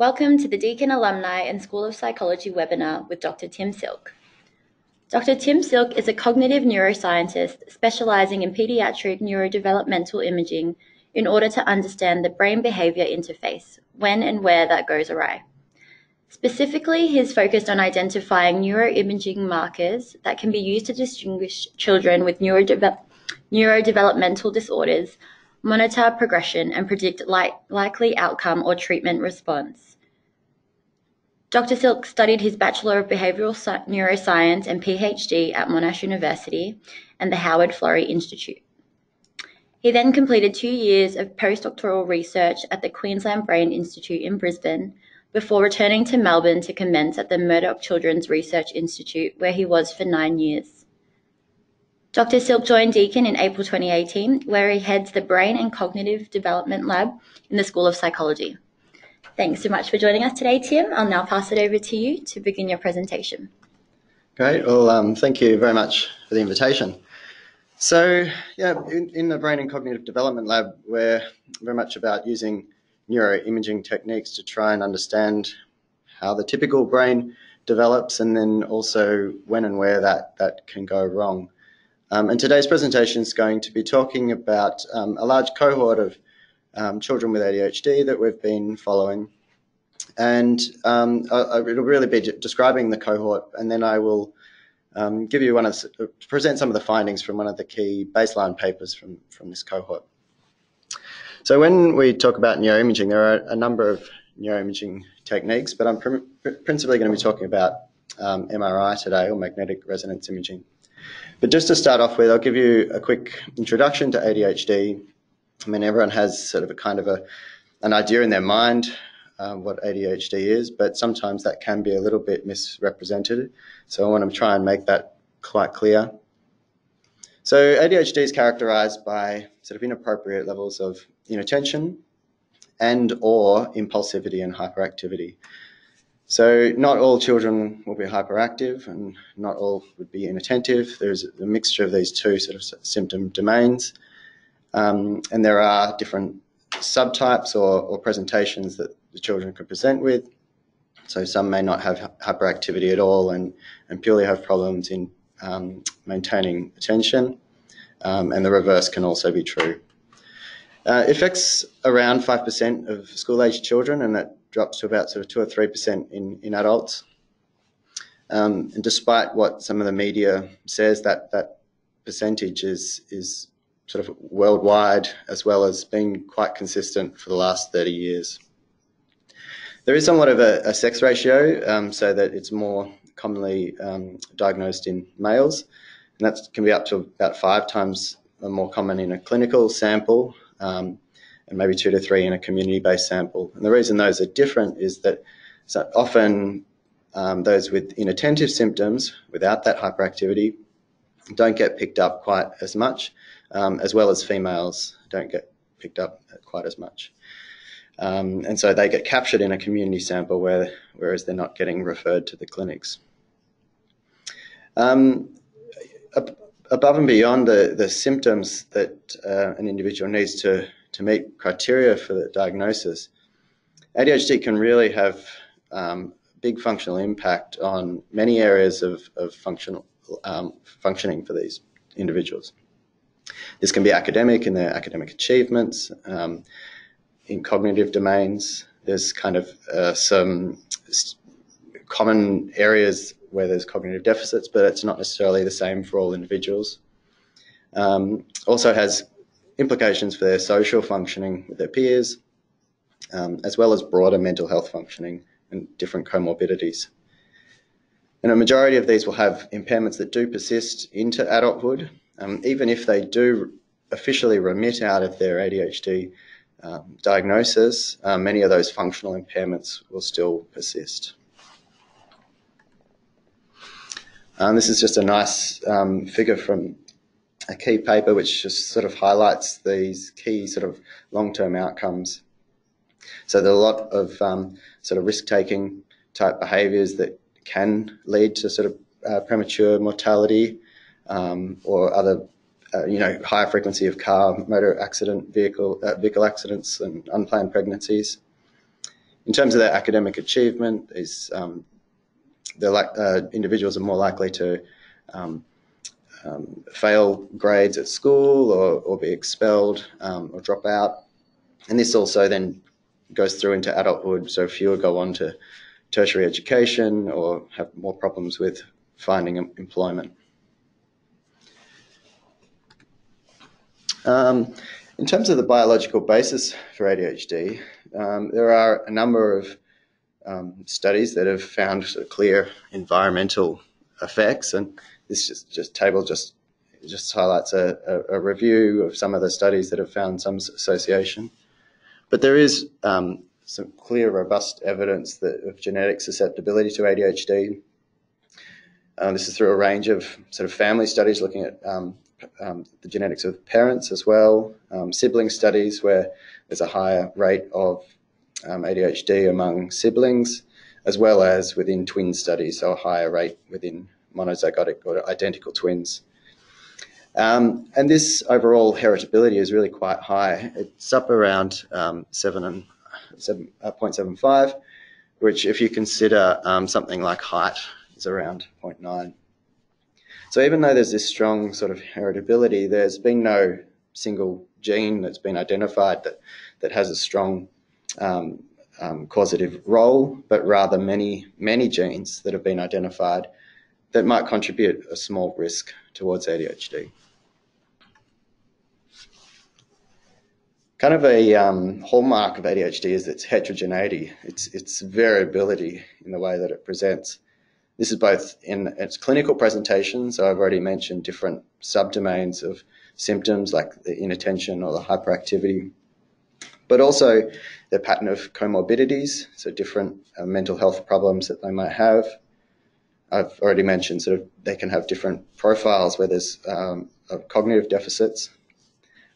Welcome to the Deakin Alumni and School of Psychology webinar with Dr. Tim Silk. Dr. Tim Silk is a cognitive neuroscientist specializing in pediatric neurodevelopmental imaging in order to understand the brain behavior interface, when and where that goes awry. Specifically, he's focused on identifying neuroimaging markers that can be used to distinguish children with neurode- neurodevelopmental disorders, monitor progression, and predict li- likely outcome or treatment response. Dr. Silk studied his Bachelor of Behavioral Neuroscience and PhD at Monash University and the Howard Florey Institute. He then completed two years of postdoctoral research at the Queensland Brain Institute in Brisbane before returning to Melbourne to commence at the Murdoch Children's Research Institute, where he was for nine years. Dr. Silk joined Deakin in April 2018, where he heads the Brain and Cognitive Development Lab in the School of Psychology. Thanks so much for joining us today, Tim. I'll now pass it over to you to begin your presentation. Great. Well, um, thank you very much for the invitation. So, yeah, in, in, the Brain and Cognitive Development Lab, we're very much about using neuroimaging techniques to try and understand how the typical brain develops and then also when and where that, that can go wrong. Um, and today's presentation is going to be talking about um, a large cohort of um, children with ADHD that we've been following. And um, I, it'll really be describing the cohort, and then I will um, give you one of present some of the findings from one of the key baseline papers from, from this cohort. So when we talk about neuroimaging, there are a number of neuroimaging techniques, but I'm pr principally going to be talking about um, MRI today, or magnetic resonance imaging. But just to start off with, I'll give you a quick introduction to ADHD. I mean, everyone has sort of a kind of a, an idea in their mind um, what ADHD is, but sometimes that can be a little bit misrepresented. So I want to try and make that quite clear. So ADHD is characterized by sort of inappropriate levels of inattention and or impulsivity and hyperactivity. So not all children will be hyperactive and not all would be inattentive. There's a mixture of these two sort of symptom domains. Um, and there are different subtypes or, or, presentations that the children could present with. So some may not have hyperactivity at all and, and purely have problems in um, maintaining attention. Um, and the reverse can also be true. Uh, it affects around 5% of school-aged children, and that drops to about sort of 2 or 3% in, in adults. Um, and despite what some of the media says, that, that percentage is, is sort of worldwide as well as being quite consistent for the last 30 years. There is somewhat of a, a sex ratio, um, so that it's more commonly um, diagnosed in males, and that can be up to about five times more common in a clinical sample um, and maybe two to three in a community-based sample. And the reason those are different is that so often um, those with inattentive symptoms without that hyperactivity don't get picked up quite as much, um, as well as females don't get picked up quite as much. Um, and so they get captured in a community sample where, whereas they're not getting referred to the clinics. Um, above and beyond the, the symptoms that uh, an individual needs to, to meet criteria for the diagnosis, ADHD can really have um, big functional impact on many areas of, of functional, um, functioning for these individuals. This can be academic in their academic achievements, um, in cognitive domains. There's kind of uh, some common areas where there's cognitive deficits, but it's not necessarily the same for all individuals. Um, also has implications for their social functioning with their peers, um, as well as broader mental health functioning and different comorbidities. And a majority of these will have impairments that do persist into adulthood, um, even if they do officially remit out of their ADHD um, diagnosis, uh, many of those functional impairments will still persist. Um, this is just a nice um, figure from a key paper which just sort of highlights these key sort of long-term outcomes. So there are a lot of um, sort of risk-taking type behaviours that can lead to sort of uh, premature mortality um, or other, uh, you know, higher frequency of car, motor accident, vehicle, uh, vehicle accidents and unplanned pregnancies. in terms of their academic achievement, is um, like, uh, individuals are more likely to um, um, fail grades at school or, or be expelled um, or drop out. And this also then goes through into adulthood, so fewer go on to tertiary education or have more problems with finding employment. Um, in terms of the biological basis for ADHD, um, there are a number of um, studies that have found sort of clear environmental effects, and this just, just table just just highlights a, a, a, review of some of the studies that have found some association. But there is um, some clear, robust evidence that of genetic susceptibility to ADHD. Um, this is through a range of sort of family studies looking at um, um, the genetics of parents as well, um, sibling studies where there's a higher rate of um, ADHD among siblings, as well as within twin studies, so a higher rate within monozygotic or identical twins. Um, and this overall heritability is really quite high. It's up around um, 7 and 7, uh, 0.75, which if you consider um, something like height is around 0.9. So even though there's this strong sort of heritability, there's been no single gene that's been identified that, that has a strong um, um, causative role, but rather many, many genes that have been identified that might contribute a small risk towards ADHD. Kind of a um, hallmark of ADHD is its heterogeneity, its, its variability in the way that it presents. This is both in its clinical presentation, so I've already mentioned different subdomains of symptoms like the inattention or the hyperactivity, but also the pattern of comorbidities, so different uh, mental health problems that they might have. I've already mentioned sort of they can have different profiles where there's um, cognitive deficits,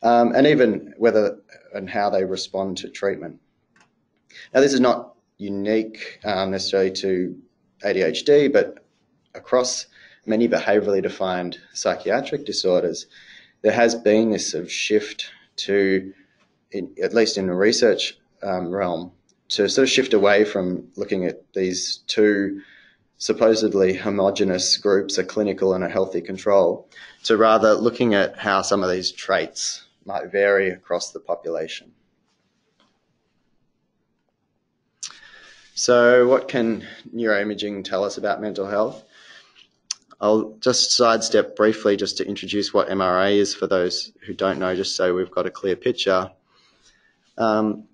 um, and even whether and how they respond to treatment. Now, this is not unique um, necessarily to ADHD, but across many behaviorally defined psychiatric disorders, there has been this sort of shift to, in, at least in the research um, realm, to sort of shift away from looking at these two supposedly homogenous groups, a clinical and a healthy control, to rather looking at how some of these traits might vary across the population. So, what can neuroimaging tell us about mental health? I'll just sidestep briefly just to introduce what MRI is for those who don't know, just so we've got a clear picture. Um,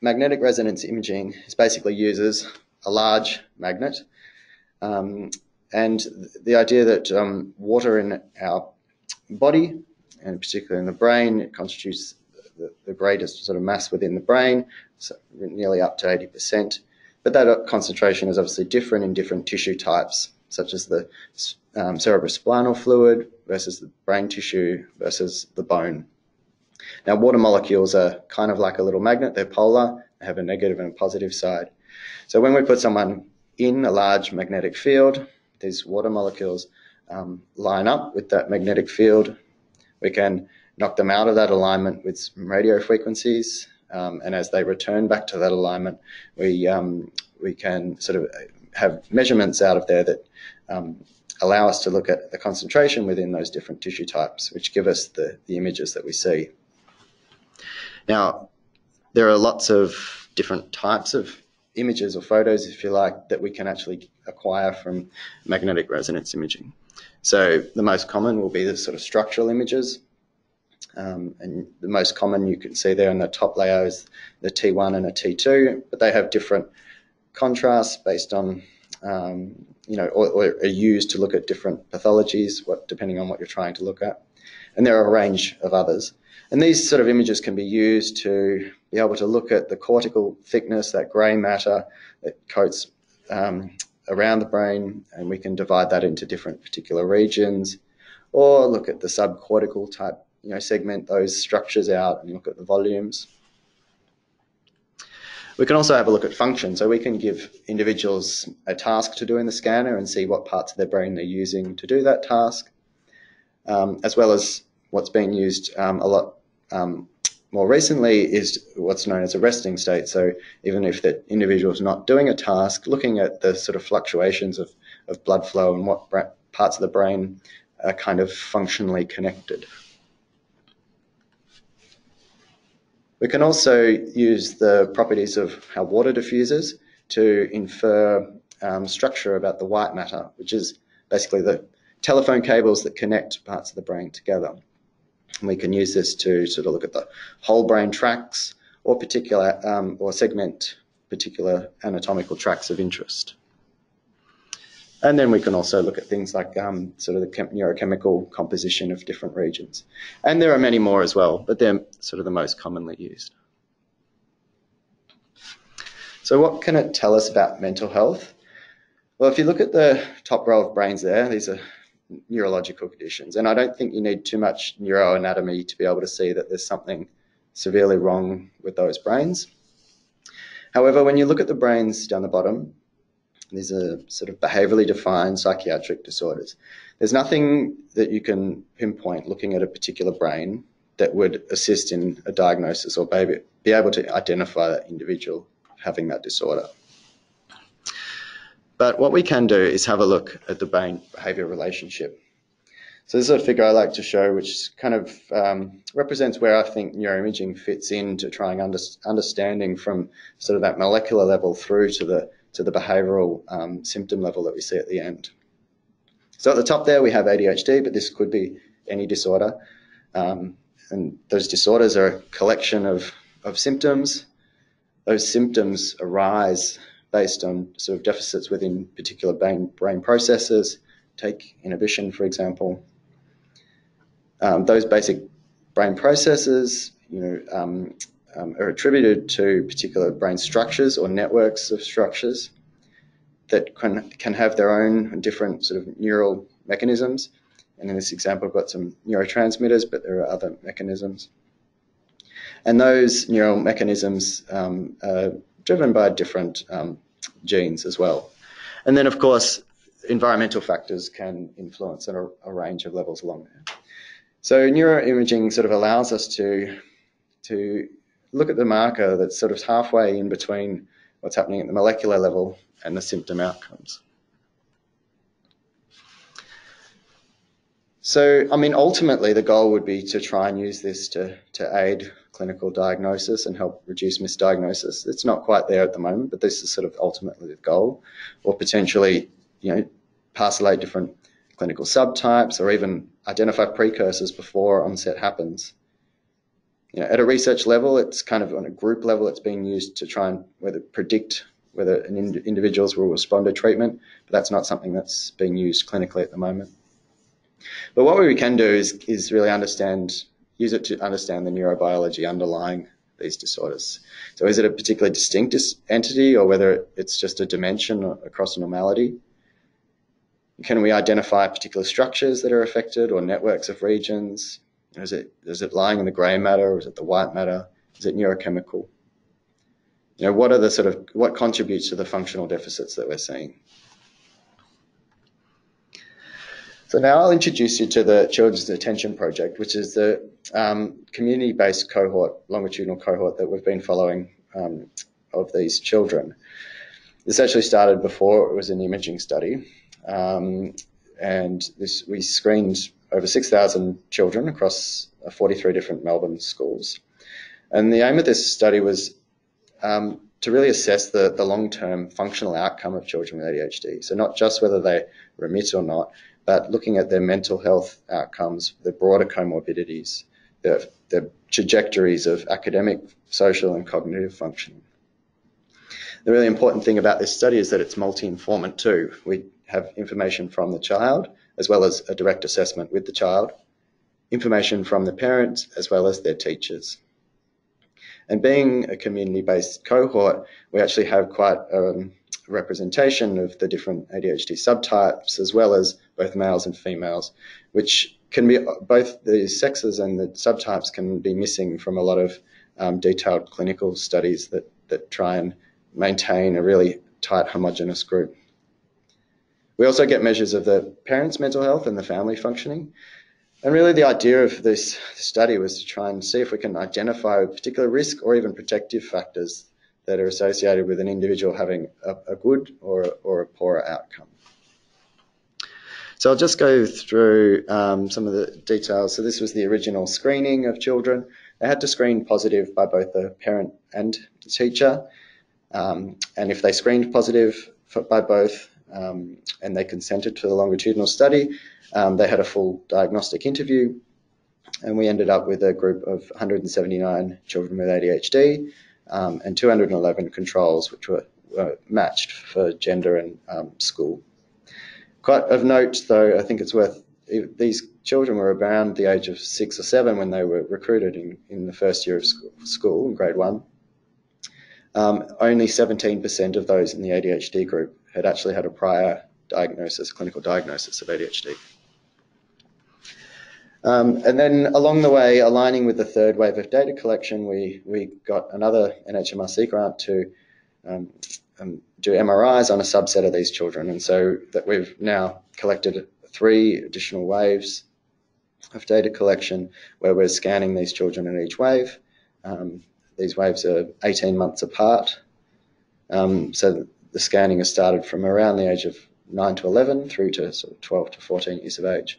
magnetic resonance imaging is basically uses a large magnet, um, and the idea that um, water in our body, and particularly in the brain, it constitutes the, the greatest sort of mass within the brain, so nearly up to 80%. But that concentration is obviously different in different tissue types, such as the um, cerebrospinal fluid versus the brain tissue versus the bone. Now, water molecules are kind of like a little magnet. They're polar, they have a negative and a positive side. So when we put someone in a large magnetic field, these water molecules um, line up with that magnetic field. We can knock them out of that alignment with radio frequencies. Um, and as they return back to that alignment, we, um, we can sort of have measurements out of there that um, allow us to look at the concentration within those different tissue types, which give us the, the images that we see. Now, there are lots of different types of images or photos, if you like, that we can actually acquire from magnetic resonance imaging. So the most common will be the sort of structural images. Um, and the most common you can see there in the top layer is the T1 and a T2, but they have different contrasts based on, um, you know, or, or, are used to look at different pathologies, what, depending on what you're trying to look at. And there are a range of others. And these sort of images can be used to be able to look at the cortical thickness, that grey matter that coats um, around the brain, and we can divide that into different particular regions, or look at the subcortical type you know, segment those structures out and look at the volumes. We can also have a look at function. So we can give individuals a task to do in the scanner and see what parts of their brain they're using to do that task, um, as well as what's being used um, a lot um, more recently is what's known as a resting state. So even if the individual is not doing a task, looking at the sort of fluctuations of, of blood flow and what parts of the brain are kind of functionally connected. We can also use the properties of how water diffuses to infer um, structure about the white matter, which is basically the telephone cables that connect parts of the brain together. And we can use this to sort of look at the whole brain tracts or particular um, or segment particular anatomical tracts of interest. And then we can also look at things like um, sort of the neurochemical composition of different regions. And there are many more as well, but they're sort of the most commonly used. So what can it tell us about mental health? Well, if you look at the top row of brains there, these are neurological conditions. And I don't think you need too much neuroanatomy to be able to see that there's something severely wrong with those brains. However, when you look at the brains down the bottom, these are sort of behaviorally defined psychiatric disorders. There's nothing that you can pinpoint looking at a particular brain that would assist in a diagnosis or be able to identify that individual having that disorder. But what we can do is have a look at the brain behavior relationship. So this is a figure I like to show, which kind of um, represents where I think neuroimaging fits into trying under, understanding from sort of that molecular level through to the to the behavioural um, symptom level that we see at the end. So at the top there we have ADHD, but this could be any disorder. Um, and those disorders are a collection of, of symptoms. Those symptoms arise based on sort of deficits within particular brain, brain processes, take inhibition, for example. Um, those basic brain processes, you know, um, are attributed to particular brain structures or networks of structures that can, can have their own different sort of neural mechanisms. And in this example, I've got some neurotransmitters, but there are other mechanisms. And those neural mechanisms um, are driven by different um, genes as well. And then, of course, environmental factors can influence a, a range of levels along there. So neuroimaging sort of allows us to, to look at the marker that's sort of halfway in between what's happening at the molecular level and the symptom outcomes. So, I mean, ultimately, the goal would be to try and use this to, to aid clinical diagnosis and help reduce misdiagnosis. It's not quite there at the moment, but this is sort of ultimately the goal, or potentially, you know, parcelate different clinical subtypes or even identify precursors before onset happens. You know, at a research level, it's kind of on a group level, it's being used to try and whether predict whether an ind individuals will respond to treatment, but that's not something that's being used clinically at the moment. But what we can do is, is really understand, use it to understand the neurobiology underlying these disorders. So is it a particularly distinct entity or whether it's just a dimension across normality? Can we identify particular structures that are affected or networks of regions? Is it, is it lying in the grey matter or is it the white matter? Is it neurochemical? You know, what are the sort of, what contributes to the functional deficits that we're seeing? So now I'll introduce you to the Children's Attention Project, which is the um, community-based cohort, longitudinal cohort that we've been following um, of these children. This actually started before it was an imaging study, um, and this we screened over 6,000 children across 43 different Melbourne schools. And the aim of this study was um, to really assess the, the long-term functional outcome of children with ADHD. So not just whether they remit or not, but looking at their mental health outcomes, their broader comorbidities, their, their trajectories of academic, social, and cognitive functioning. The really important thing about this study is that it's multi-informant too. We have information from the child, as well as a direct assessment with the child, information from the parents, as well as their teachers. And being a community-based cohort, we actually have quite um, a representation of the different ADHD subtypes, as well as both males and females, which can be both the sexes and the subtypes can be missing from a lot of um, detailed clinical studies that, that try and maintain a really tight homogenous group. We also get measures of the parents' mental health and the family functioning. And really the idea of this study was to try and see if we can identify particular risk or even protective factors that are associated with an individual having a, a good or, or a poorer outcome. So I'll just go through um, some of the details. So this was the original screening of children. They had to screen positive by both the parent and the teacher. Um, and if they screened positive for, by both um, and they consented to the longitudinal study, um, they had a full diagnostic interview. And we ended up with a group of 179 children with ADHD um, and 211 controls, which were, were matched for gender and um, school. Quite of note, though, I think it's worth these children were around the age of six or seven when they were recruited in, in the first year of school, in grade one. Um, only 17% of those in the ADHD group had actually had a prior diagnosis, clinical diagnosis of ADHD. Um, and then along the way, aligning with the third wave of data collection, we, we got another NHMRC grant to um, um, do MRIs on a subset of these children. And so that we've now collected three additional waves of data collection where we're scanning these children in each wave. Um, these waves are 18 months apart. Um, so the scanning has started from around the age of 9 to 11 through to sort of 12 to 14 years of age.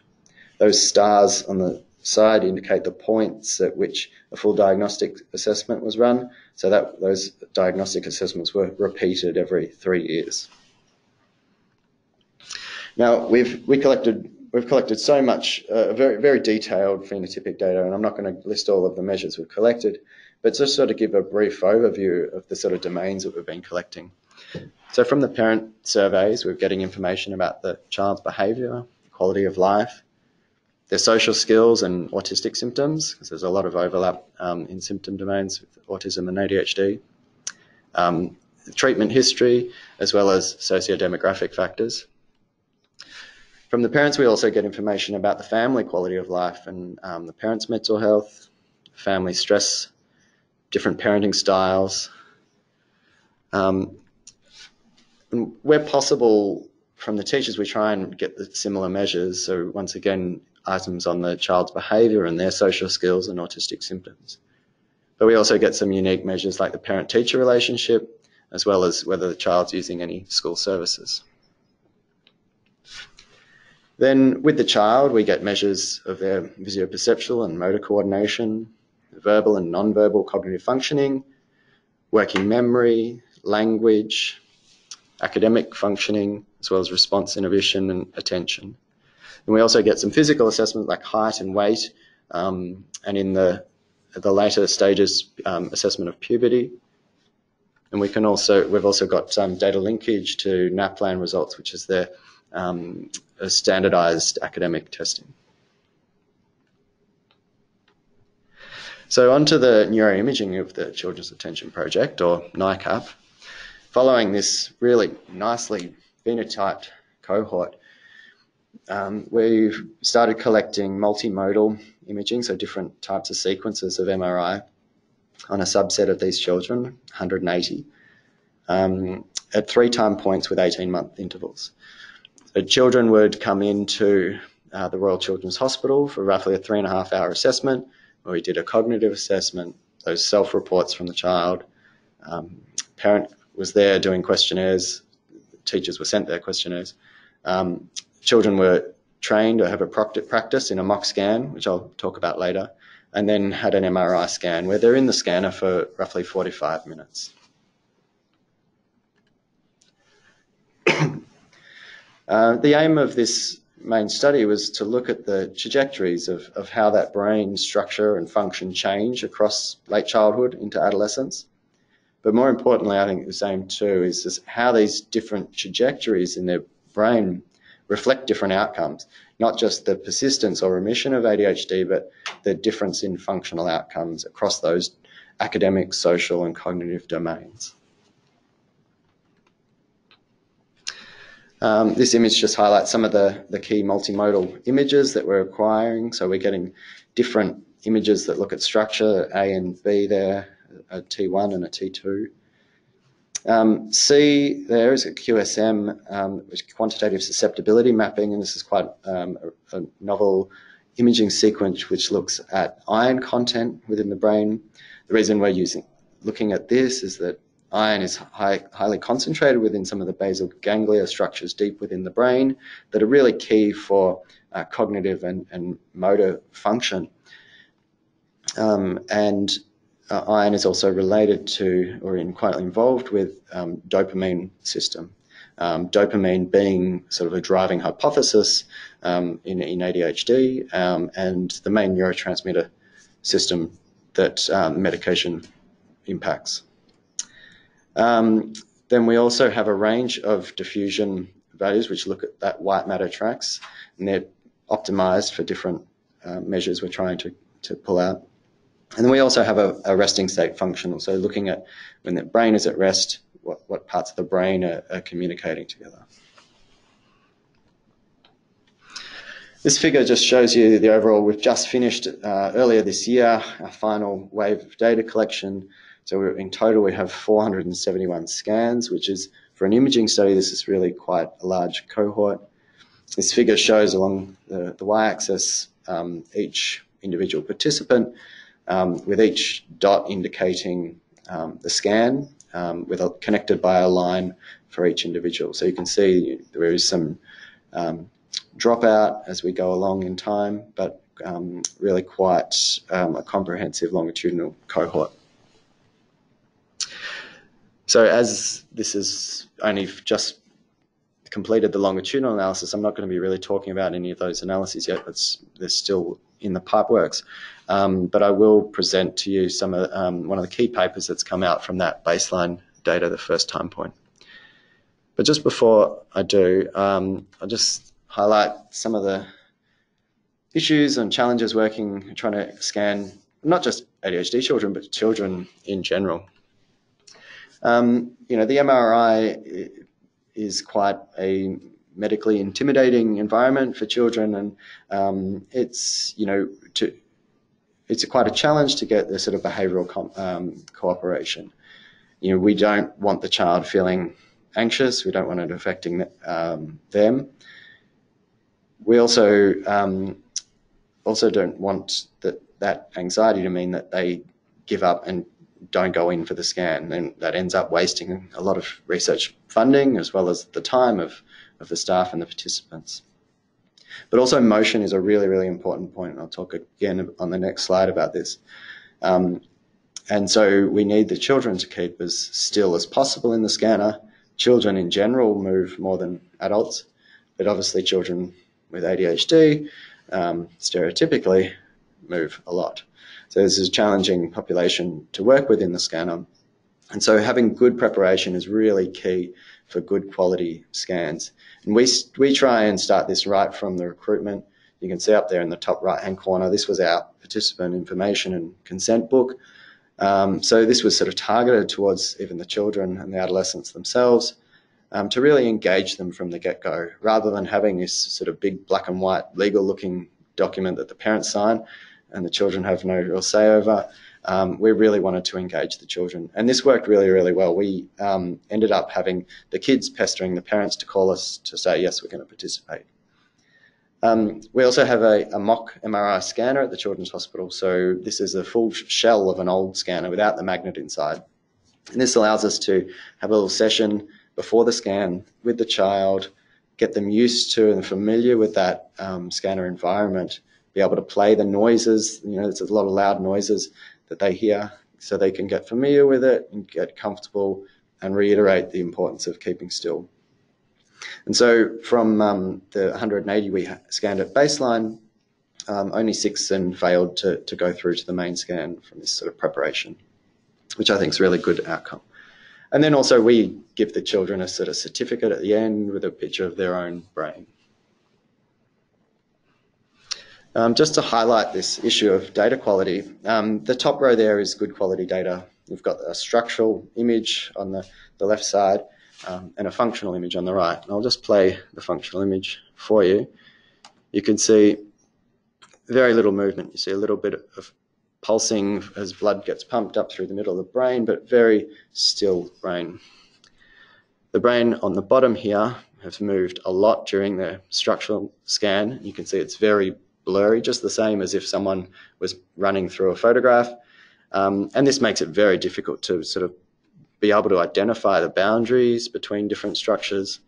Those stars on the side indicate the points at which a full diagnostic assessment was run. So that those diagnostic assessments were repeated every three years. Now we've we collected we've collected so much uh, very very detailed phenotypic data, and I'm not going to list all of the measures we've collected, but just sort of give a brief overview of the sort of domains that we've been collecting. So from the parent surveys, we're getting information about the child's behaviour, quality of life, their social skills and autistic symptoms, because there's a lot of overlap um, in symptom domains with autism and ADHD. Um, treatment history, as well as socio-demographic factors. From the parents, we also get information about the family quality of life and um, the parents' mental health, family stress, different parenting styles. Um, where possible, from the teachers, we try and get the similar measures. So once again, items on the child's behaviour and their social skills and autistic symptoms. But we also get some unique measures like the parent-teacher relationship, as well as whether the child's using any school services. Then with the child, we get measures of their visuoperceptual and motor coordination, verbal and non-verbal cognitive functioning, working memory, language, academic functioning, as well as response inhibition and attention. And we also get some physical assessments like height and weight, um, and in the the later stages, um, assessment of puberty. And we can also we've also got some data linkage to NAPLAN results, which is the um, standardized academic testing. So onto the neuroimaging of the Children's Attention Project, or NICAP. Following this really nicely phenotyped cohort, um, we've started collecting multimodal imaging, so different types of sequences of MRI on a subset of these children, 180, um, at three time points with 18 month intervals. So children would come into uh, the Royal Children's Hospital for roughly a three and a half hour assessment where we did a cognitive assessment, those self reports from the child. Um, parent was there doing questionnaires, teachers were sent their questionnaires. Um, children were trained or have a practice in a mock scan, which I'll talk about later, and then had an MRI scan where they're in the scanner for roughly 45 minutes. uh, the aim of this main study was to look at the trajectories of, of how that brain structure and function change across late childhood into adolescence. But more importantly, I think the same too is how these different trajectories in their brain reflect different outcomes, not just the persistence or remission of ADHD, but the difference in functional outcomes across those academic, social, and cognitive domains. Um, this image just highlights some of the, the key multimodal images that we're acquiring. So we're getting different images that look at structure, A and B there, a T1 and a T2. Um, C there is a QSM, um, which quantitative susceptibility mapping, and this is quite um, a, a, novel imaging sequence which looks at iron content within the brain. The reason we're using looking at this is that iron is high, highly concentrated within some of the basal ganglia structures deep within the brain that are really key for uh, cognitive and, and, motor function. Um, and uh, iron is also related to or in quite involved with um, dopamine system. Um, dopamine being sort of a driving hypothesis um, in, in, ADHD um, and the main neurotransmitter system that um, medication impacts. Um, then we also have a range of diffusion values which look at that white matter tracks and they're optimized for different uh, measures we're trying to, to pull out. And then we also have a, a, resting state function, so looking at when the brain is at rest, what, what parts of the brain are, are communicating together. This figure just shows you the overall. We've just finished uh, earlier this year our final wave of data collection. So in total, we have 471 scans, which is for an imaging study. This is really quite a large cohort. This figure shows along the, the y-axis um, each individual participant, um, with each dot indicating um, the scan, um, with a, connected by a line for each individual. So you can see there is some um, dropout as we go along in time, but um, really quite a comprehensive longitudinal cohort. So as this is only just completed the longitudinal analysis, I'm not going to be really talking about any of those analyses yet. It's, they're still in the pipeworks. Um, but I will present to you some of um, one of the key papers that's come out from that baseline data, the first time point. But just before I do, um, I'll just highlight some of the issues and challenges working, trying to scan not just ADHD children, but children in general. Um, you know, the MRI is quite a medically intimidating environment for children, and um, it's you know to it's quite a challenge to get the sort of behavioural um, cooperation. You know, we don't want the child feeling anxious. We don't want it affecting um, them we also um, also don't want that that anxiety to mean that they give up and don't go in for the scan, and that ends up wasting a lot of research funding as well as the time of, of the staff and the participants. But also motion is a really, really important point, and I'll talk again on the next slide about this. Um, and so we need the children to keep as still as possible in the scanner. Children in general move more than adults, but obviously children with ADHD um, stereotypically move a lot. So this is a challenging population to work with in the scanner. And so having good preparation is really key for good quality scans. And we, we try and start this right from the recruitment. You can see up there in the top right hand corner, this was our participant information and consent book. Um, so this was sort of targeted towards even the children and the adolescents themselves um, to really engage them from the get go rather than having this sort of big black and white legal looking document that the parents sign and the children have no real say over. Um, we really wanted to engage the children. And this worked really, really well. We um, ended up having the kids pestering the parents to call us to say, yes, we're going to participate. Um, we also have a, a, mock MRI scanner at the Children's Hospital. So this is a full shell of an old scanner without the magnet inside. And this allows us to have a little session before the scan with the child, get them used to and familiar with that um, scanner environment, be able to play the noises, you know, there's a lot of loud noises that they hear so they can get familiar with it and get comfortable and reiterate the importance of keeping still. And so from um, the 180 we scanned at baseline, um, only six then failed to, to go through to the main scan from this sort of preparation, which I think is a really good outcome. And then also we give the children a sort of certificate at the end with a picture of their own brain. Um, just to highlight this issue of data quality, um, the top row there is good quality data. We've got a structural image on the, the left side um, and a functional image on the right. And I'll just play the functional image for you. You can see very little movement. You see a little bit of pulsing as blood gets pumped up through the middle of the brain, but very still brain. The brain on the bottom here has moved a lot during the structural scan. You can see it's very blurry, just the same as if someone was running through a photograph. Um, and this makes it very difficult to sort of be able to identify the boundaries between different structures.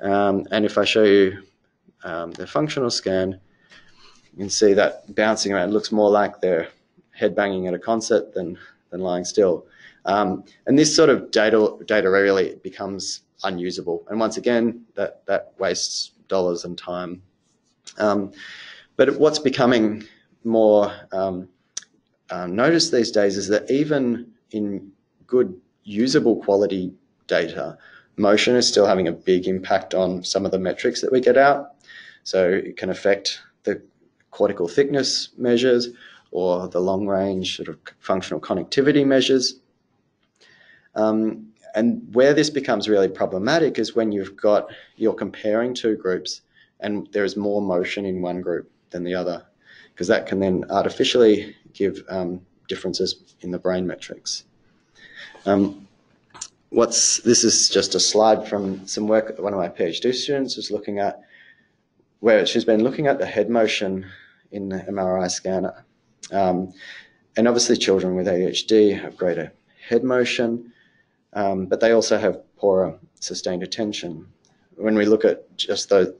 Um, and if I show you um, the functional scan, you can see that bouncing around looks more like they're headbanging at a concert than, than lying still. Um, and this sort of data, data really becomes unusable. And once again, that, that wastes dollars and time. Um, but what's becoming more um, uh, noticed these days is that even in good usable quality data, motion is still having a big impact on some of the metrics that we get out. So it can affect the cortical thickness measures or the long range sort of functional connectivity measures. Um, and where this becomes really problematic is when you've got, you're comparing two groups and there is more motion in one group than the other, because that can then artificially give um, differences in the brain metrics. Um, what's this is just a slide from some work that one of my PhD students was looking at, where she's been looking at the head motion in the MRI scanner. Um, and obviously children with ADHD have greater head motion, um, but they also have poorer sustained attention. When we look at just the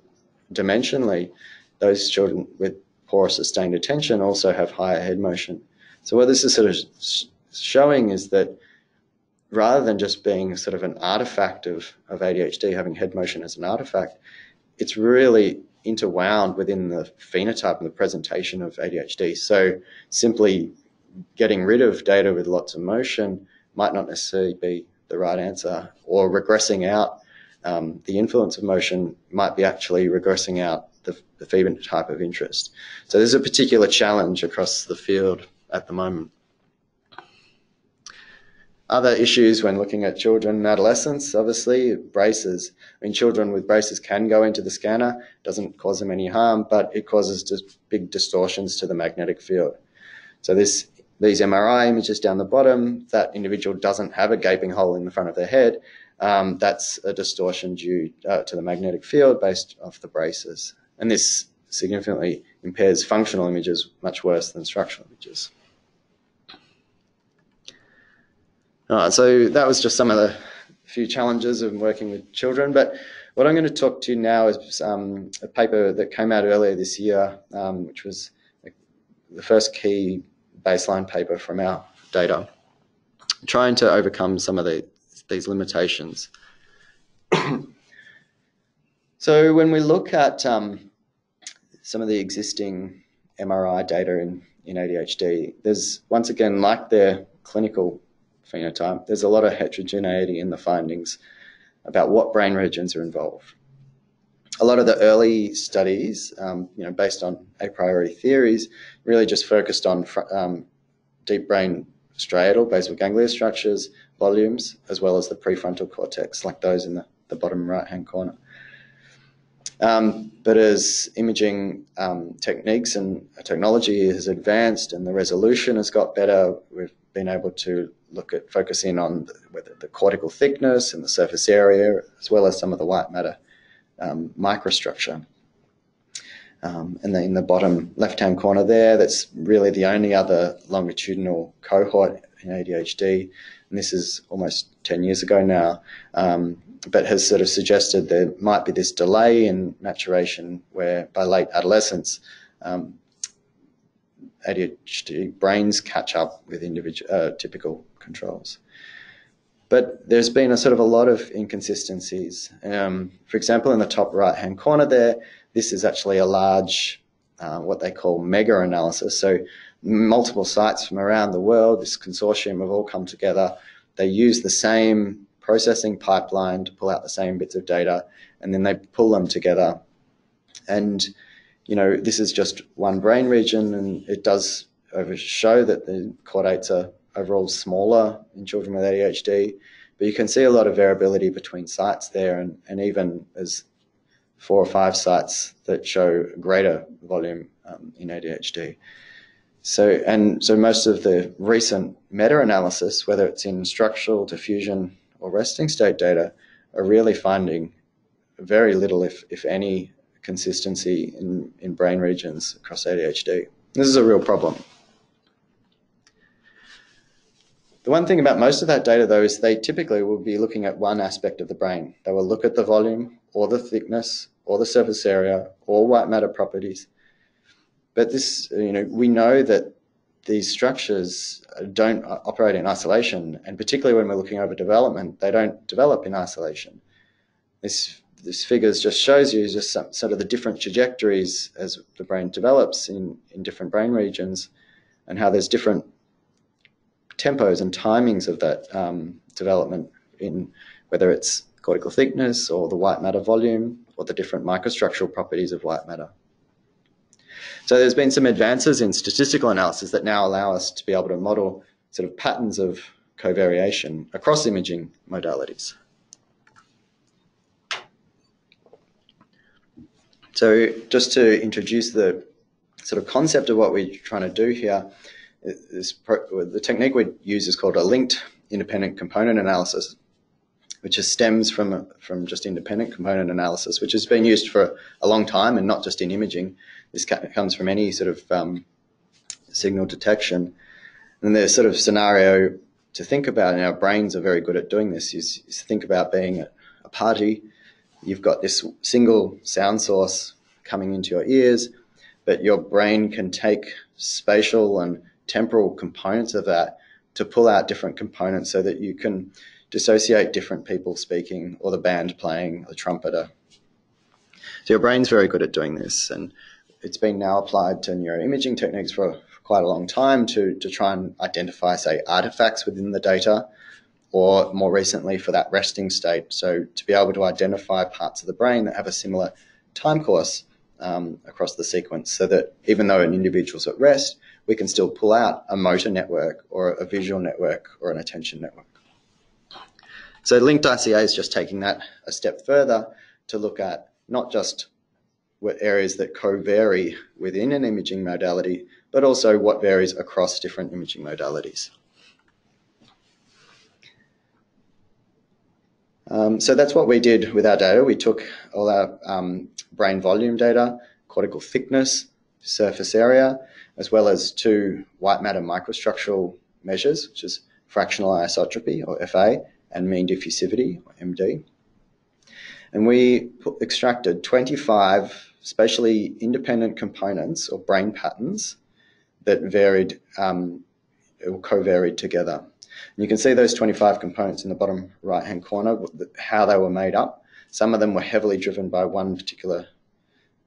dimensionally, those children with poor sustained attention also have higher head motion. So what this is sort of showing is that rather than just being sort of an artifact of, of ADHD, having head motion as an artifact, it's really interwound within the phenotype and the presentation of ADHD. So simply getting rid of data with lots of motion might not necessarily be the right answer, or regressing out um, the influence of motion might be actually regressing out the, the type of interest. So there's a particular challenge across the field at the moment. Other issues when looking at children and adolescents, obviously, braces. I mean, children with braces can go into the scanner, doesn't cause them any harm, but it causes big distortions to the magnetic field. So this these MRI images down the bottom, that individual doesn't have a gaping hole in the front of their head. Um, that's a distortion due uh, to the magnetic field based off the braces. And this significantly impairs functional images much worse than structural images. All right, so that was just some of the few challenges of working with children. But what I'm going to talk to you now is um, a paper that came out earlier this year, um, which was the first key baseline paper from our data, trying to overcome some of the, these limitations. so when we look at um, some of the existing MRI data in, in ADHD, there's once again, like their clinical phenotype, there's a lot of heterogeneity in the findings about what brain regions are involved. A lot of the early studies, um, you know, based on a priori theories, really just focused on um, deep brain striatal basal ganglia structures, volumes, as well as the prefrontal cortex, like those in the, the bottom right-hand corner. Um, but as imaging um, techniques and technology has advanced and the resolution has got better, we've been able to look at focusing on the, whether the cortical thickness and the surface area, as well as some of the white matter um, microstructure. Um, and then in the bottom left-hand corner there, that's really the only other longitudinal cohort in ADHD. And this is almost 10 years ago now, um, but has sort of suggested there might be this delay in maturation where by late adolescence, um, ADHD brains catch up with individual uh, typical controls. But there's been a sort of a lot of inconsistencies. Um, for example, in the top right-hand corner there, this is actually a large, uh, what they call mega analysis. So multiple sites from around the world, this consortium have all come together. They use the same processing pipeline to pull out the same bits of data, and then they pull them together. And, you know, this is just one brain region, and it does show that the caudates are overall smaller in children with ADHD, but you can see a lot of variability between sites there, and, and even as four or five sites that show greater volume um, in ADHD. So, and so most of the recent meta-analysis, whether it's in structural, diffusion, or resting state data, are really finding very little, if, if any, consistency in, in brain regions across ADHD. This is a real problem. The one thing about most of that data, though, is they typically will be looking at one aspect of the brain. They will look at the volume or the thickness or the surface area or white matter properties. But this, you know, we know that these structures don't operate in isolation, and particularly when we're looking over development, they don't develop in isolation. This this figure just shows you just some, sort of the different trajectories as the brain develops in, in different brain regions, and how there's different tempos and timings of that um, development in whether it's cortical thickness or the white matter volume or the different microstructural properties of white matter. So there's been some advances in statistical analysis that now allow us to be able to model sort of patterns of covariation across imaging modalities. So just to introduce the sort of concept of what we're trying to do here, the technique we use is called a linked independent component analysis, which stems from, from just independent component analysis, which has been used for a long time and not just in imaging. This comes from any sort of um, signal detection. And the sort of scenario to think about, and our brains are very good at doing this, is, is think about being at a party. You've got this single sound source coming into your ears, but your brain can take spatial and temporal components of that to pull out different components so that you can dissociate different people speaking or the band playing, the trumpeter. So your brain's very good at doing this, and it's been now applied to neuroimaging techniques for, for quite a long time to, to try and identify, say, artifacts within the data, or more recently for that resting state. So to be able to identify parts of the brain that have a similar time course um, across the sequence, so that even though an individual's at rest, we can still pull out a motor network or a visual network or an attention network. So linked ICA is just taking that a step further to look at not just what areas that co-vary within an imaging modality, but also what varies across different imaging modalities. Um, so that's what we did with our data. We took all our um, brain volume data, cortical thickness, surface area, as well as two white matter microstructural measures, which is fractional anisotropy, or FA, and mean diffusivity, or MD. And we put, extracted 25 spatially independent components or brain patterns that varied um, or co-varied together. And you can see those 25 components in the bottom right-hand corner, how they were made up. Some of them were heavily driven by one particular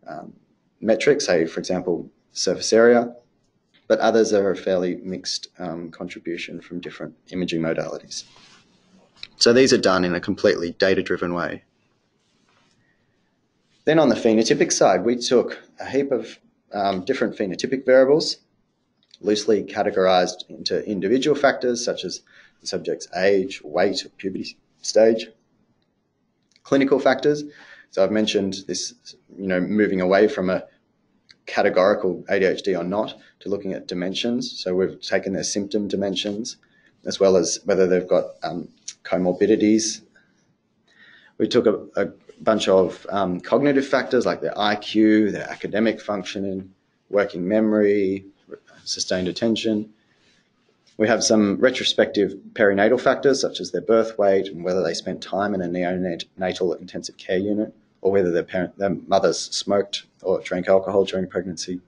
um, metric, say, for example, surface area, but others are a fairly mixed um, contribution from different imaging modalities. So these are done in a completely data-driven way. Then on the phenotypic side, we took a heap of um, different phenotypic variables, loosely categorized into individual factors such as the subject's age, weight, puberty stage. Clinical factors, so I've mentioned this, you know, moving away from a categorical ADHD or not to looking at dimensions. So we've taken their symptom dimensions as well as whether they've got um, comorbidities. We took a, a bunch of um, cognitive factors like their IQ, their academic functioning, working memory, sustained attention. We have some retrospective perinatal factors such as their birth weight and whether they spent time in a neonatal intensive care unit or whether their, parent, their mothers smoked or drank alcohol during pregnancy.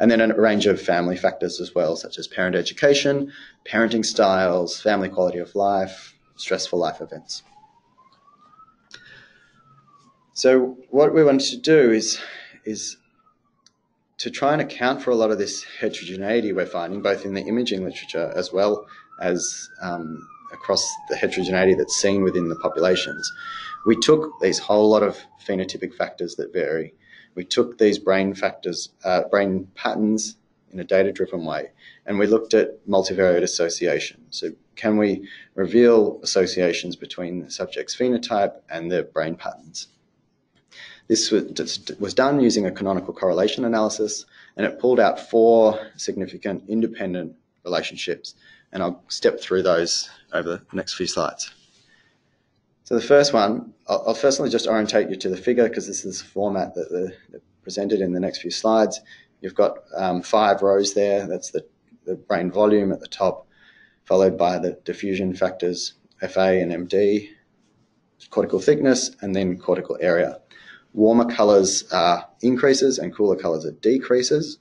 And then a range of family factors as well, such as parent education, parenting styles, family quality of life, stressful life events. So what we wanted to do is, is to try and account for a lot of this heterogeneity we're finding, both in the imaging literature as well as um, across the heterogeneity that's seen within the populations we took these whole lot of phenotypic factors that vary. We took these brain factors, uh, brain patterns in a data-driven way, and we looked at multivariate association. So can we reveal associations between the subject's phenotype and their brain patterns? This was done using a canonical correlation analysis, and it pulled out four significant independent relationships, and I'll step through those over the next few slides. So the first one, I'll, I'll firstly just orientate you to the figure because this is the format that the, presented in the next few slides. You've got um, five rows there. That's the, the brain volume at the top, followed by the diffusion factors, FA and MD, cortical thickness, and then cortical area. Warmer colours are increases and cooler colours are decreases.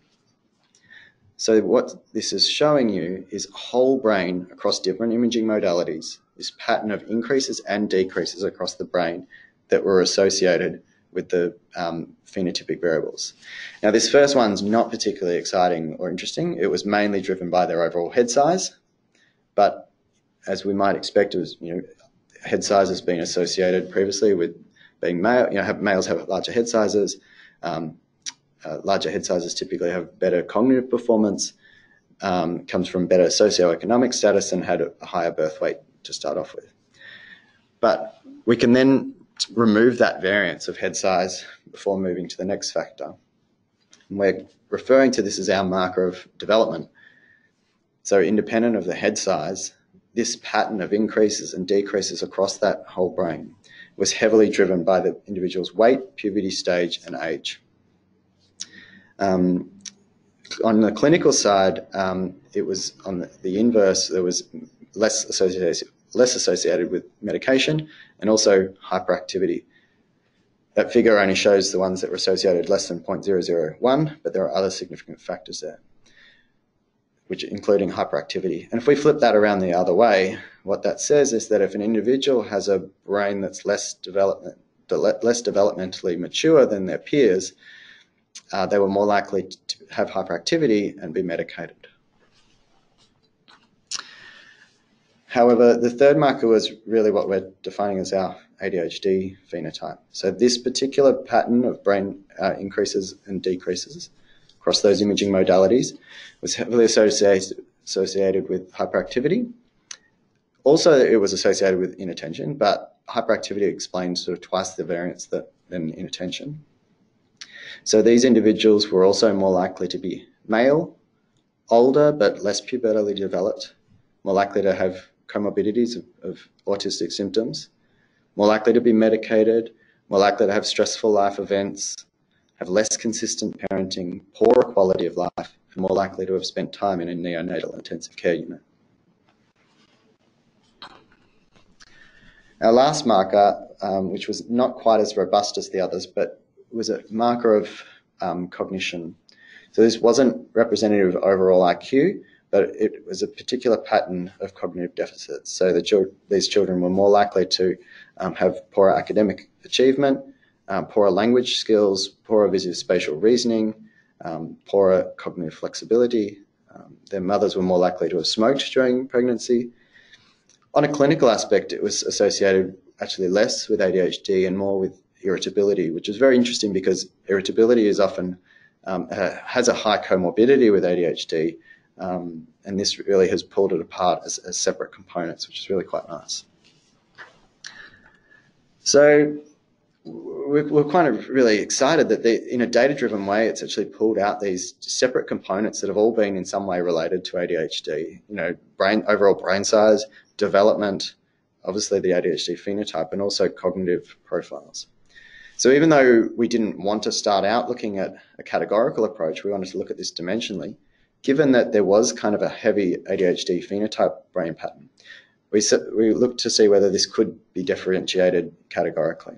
So what this is showing you is whole brain across different imaging modalities, this pattern of increases and decreases across the brain that were associated with the um, phenotypic variables. Now this first one's not particularly exciting or interesting. It was mainly driven by their overall head size, but as we might expect, it was, you know, head size has been associated previously with being male, you know, have, males have larger head sizes, um, uh, larger head sizes typically have better cognitive performance, um, comes from better socioeconomic status, and had a higher birth weight to start off with. But we can then remove that variance of head size before moving to the next factor. And we're referring to this as our marker of development. So independent of the head size, this pattern of increases and decreases across that whole brain was heavily driven by the individual's weight, puberty stage, and age. Um, on the clinical side, um, it was on the, the, inverse. There was less associated, less associated with medication and also hyperactivity. That figure only shows the ones that were associated less than 0.001, but there are other significant factors there, which including hyperactivity. And if we flip that around the other way, what that says is that if an individual has a brain that's less development, less developmentally mature than their peers, uh, they were more likely to have hyperactivity and be medicated. However, the third marker was really what we're defining as our ADHD phenotype. So this particular pattern of brain uh, increases and decreases across those imaging modalities was heavily associated, with hyperactivity. Also, it was associated with inattention, but hyperactivity explains sort of twice the variance that, than inattention. So these individuals were also more likely to be male, older but less pubertally developed, more likely to have comorbidities of, of autistic symptoms, more likely to be medicated, more likely to have stressful life events, have less consistent parenting, poorer quality of life, and more likely to have spent time in a neonatal intensive care unit. Our last marker, um, which was not quite as robust as the others, but was a marker of um, cognition. So this wasn't representative of overall IQ, but it was a particular pattern of cognitive deficits. So the these children were more likely to um, have poorer academic achievement, um, poorer language skills, poorer visuospatial reasoning, um, poorer cognitive flexibility. Um, their mothers were more likely to have smoked during pregnancy. On a clinical aspect, it was associated actually less with ADHD and more with irritability, which is very interesting because irritability is often um, has a high comorbidity with ADHD, um, and this really has pulled it apart as, as, separate components, which is really quite nice. So we're, we're kind of really excited that in a data-driven way, it's actually pulled out these separate components that have all been in some way related to ADHD. You know, brain overall brain size, development, obviously the ADHD phenotype, and also cognitive profiles. So even though we didn't want to start out looking at a categorical approach, we wanted to look at this dimensionally, given that there was kind of a heavy ADHD phenotype brain pattern, we, we looked to see whether this could be differentiated categorically.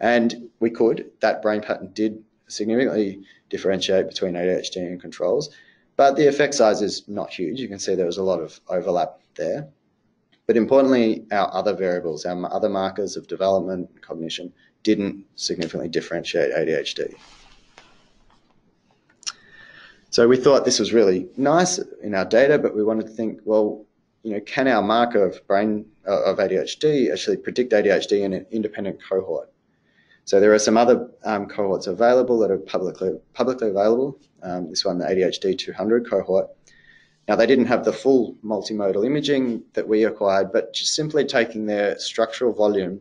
And we could. That brain pattern did significantly differentiate between ADHD and controls, but the effect size is not huge. You can see there was a lot of overlap there. But importantly, our other variables, our other markers of development, cognition, didn't significantly differentiate ADHD. So we thought this was really nice in our data, but we wanted to think, well, you know, can our marker of brain uh, of ADHD actually predict ADHD in an independent cohort? So there are some other um, cohorts available that are publicly publicly available. Um, this one, the ADHD 200 cohort. Now they didn't have the full multimodal imaging that we acquired, but just simply taking their structural volume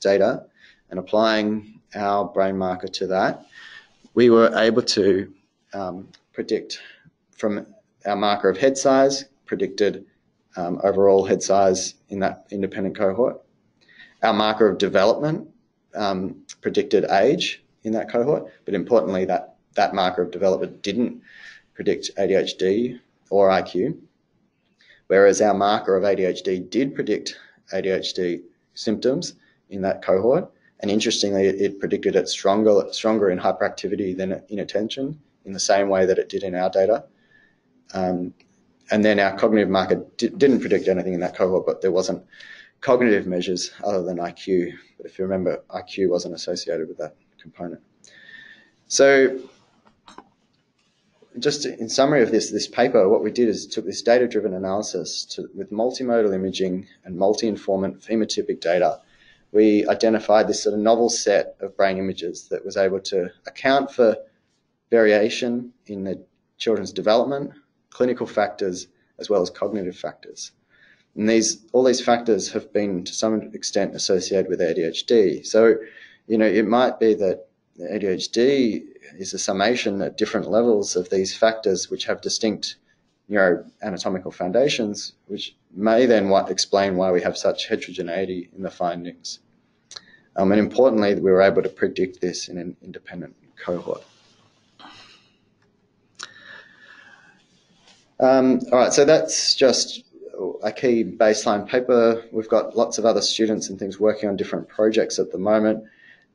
data and applying our brain marker to that, we were able to um, predict from our marker of head size, predicted um, overall head size in that independent cohort. our marker of development um, predicted age in that cohort, but importantly, that, that marker of development didn't predict ADHD or IQ, whereas our marker of ADHD did predict ADHD symptoms in that cohort. And interestingly, it predicted it stronger, stronger in hyperactivity than in attention in the same way that it did in our data. Um, and then our cognitive marker didn't predict anything in that cohort, but there wasn't cognitive measures other than IQ. But if you remember, IQ wasn't associated with that component. So just in summary of this, this paper, what we did is took this data-driven analysis to, with multimodal imaging and multi-informant phenotypic data. We identified this sort of novel set of brain images that was able to account for variation in the children's development, clinical factors, as well as cognitive factors. And these, all these factors have been to some extent associated with ADHD. So, you know, it might be that ADHD is a summation at different levels of these factors which have distinct neuroanatomical foundations, which may then what explain why we have such heterogeneity in the findings. Um, and importantly, we were able to predict this in an independent cohort. Um, all right, so that's just a key baseline paper. We've got lots of other students and things working on different projects at the moment.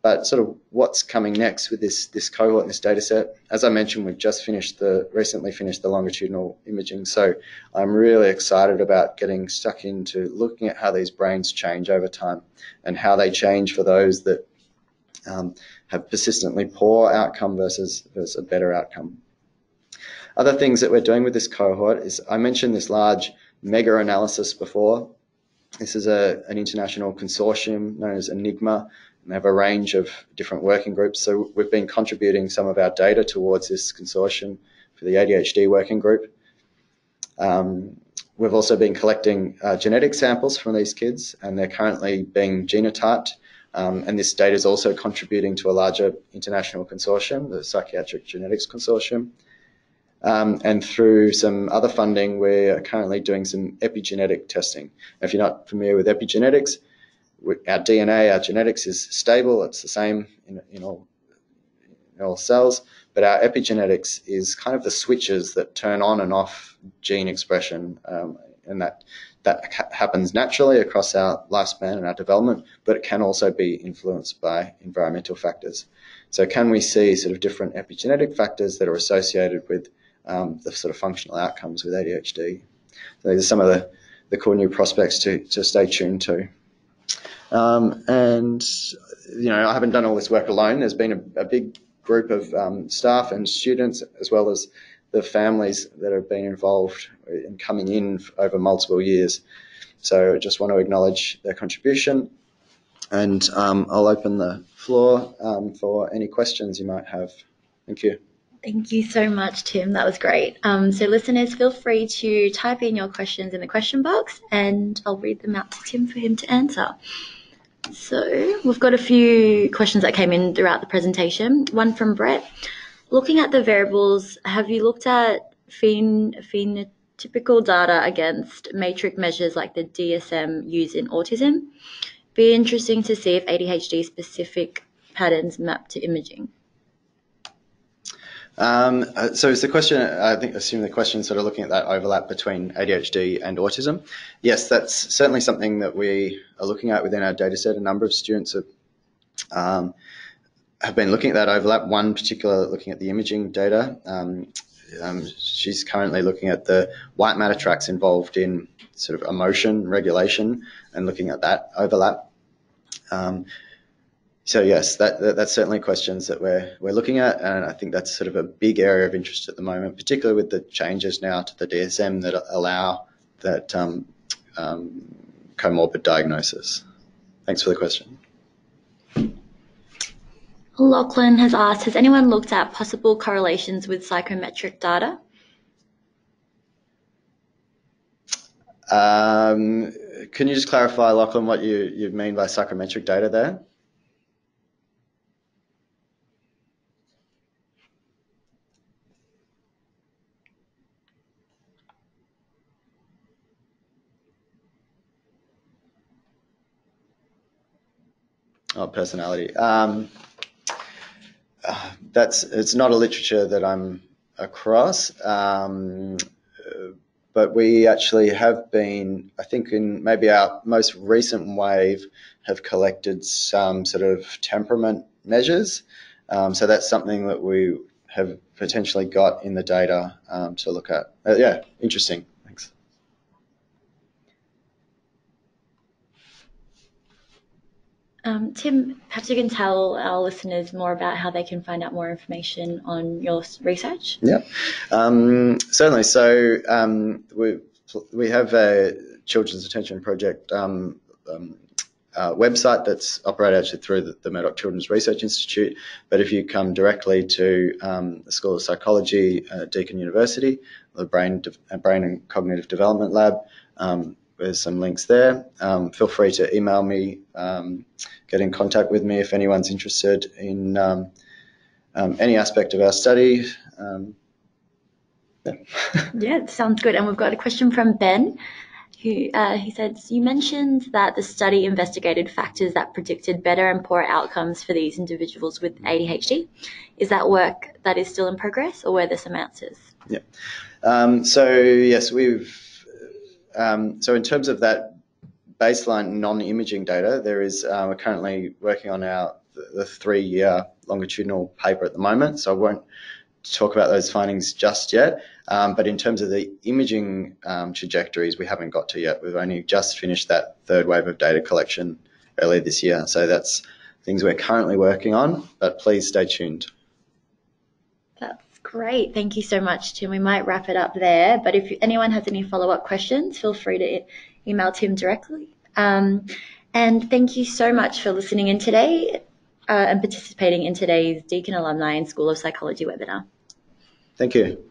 But sort of what's coming next with this this cohort and this data set? As I mentioned, we've just finished the recently finished the longitudinal imaging. So I'm really excited about getting stuck into looking at how these brains change over time and how they change for those that um, have persistently poor outcome versus, versus a better outcome. Other things that we're doing with this cohort is I mentioned this large mega analysis before. This is a, an international consortium known as Enigma, and have a range of different working groups. So we've been contributing some of our data towards this consortium for the ADHD working group. Um, we've also been collecting uh, genetic samples from these kids, and they're currently being genotyped. Um, and this data is also contributing to a larger international consortium, the Psychiatric Genetics Consortium. Um, and through some other funding, we're currently doing some epigenetic testing. If you're not familiar with epigenetics, our DNA, our genetics is stable. It's the same in, in, all, in all cells, but our epigenetics is kind of the switches that turn on and off gene expression, um, and that that ha- happens naturally across our lifespan and our development, but it can also be influenced by environmental factors. So, can we see sort of different epigenetic factors that are associated with um, the sort of functional outcomes with ADHD. So these are some of the, the cool new prospects to, to stay tuned to. Um, and, you know, I haven't done all this work alone. There's been a, a big group of um, staff and students, as well as the families that have been involved in coming in over multiple years. So I just want to acknowledge their contribution. And um, I'll open the floor um, for any questions you might have. Thank you. Thank you so much, Tim. That was great. Um, so, listeners, feel free to type in your questions in the question box and I'll read them out to Tim for him to answer. So, we've got a few questions that came in throughout the presentation. One from Brett. Looking at the variables, have you looked at phen- phenotypical data against matrix measures like the DSM used in autism? Be interesting to see if ADHD specific patterns map to imaging. Um, uh, so is the question, I think, assume the question sort of looking at that overlap between ADHD and autism. Yes, that's certainly something that we are looking at within our data set. A number of students have, um, have been looking at that overlap. One particular looking at the imaging data. Um, um she's currently looking at the white matter tracts involved in sort of emotion regulation and looking at that overlap. Um, so yes, that, that, that's certainly questions that we're we're looking at, and I think that's sort of a big area of interest at the moment, particularly with the changes now to the DSM that allow that um, um, comorbid diagnosis. Thanks for the question. Lachlan has asked, has anyone looked at possible correlations with psychometric data? Um, can you just clarify, Lachlan, what you, you mean by psychometric data there? Oh, personality. Um, that's it's not a literature that I'm across, um, but we actually have been. I think in maybe our most recent wave have collected some sort of temperament measures. Um, so that's something that we have potentially got in the data um, to look at. Uh, yeah, interesting. Thanks. Um, Tim, perhaps you can tell our listeners more about how they can find out more information on your research. Yeah, um, certainly. So um, we we have a Children's Attention Project um, um, uh, website that's operated actually through the, the, Murdoch Children's Research Institute. But if you come directly to um, the School of Psychology at Deakin University, the Brain, De- Brain and Cognitive Development Lab, um, there's some links there. Um, feel free to email me, um, get in contact with me if anyone's interested in um, um, any aspect of our study. yeah. yeah, sounds good. And we've got a question from Ben who uh, he said, You mentioned that the study investigated factors that predicted better and poorer outcomes for these individuals with ADHD. Is that work that is still in progress, or were there some answers? Yeah. Um, so yes, we've. Um, so in terms of that baseline non-imaging data, there is uh, we're currently working on our the three-year longitudinal paper at the moment. So I won't talk about those findings just yet. Um, but in terms of the imaging um, trajectories, we haven't got to yet. We've only just finished that third wave of data collection earlier this year. So that's things we're currently working on, but please stay tuned. Great. Thank you so much, Tim. We might wrap it up there, but if anyone has any follow up questions, feel free to email Tim directly. Um, and thank you so much for listening in today uh, and participating in today's Deakin Alumni and School of Psychology webinar. Thank you.